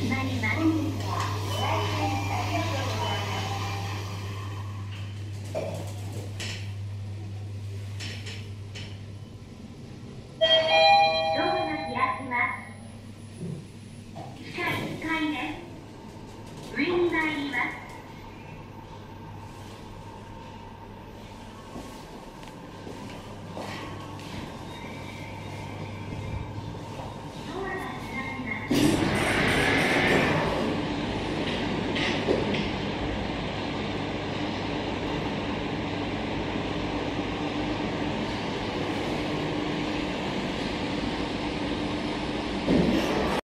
99.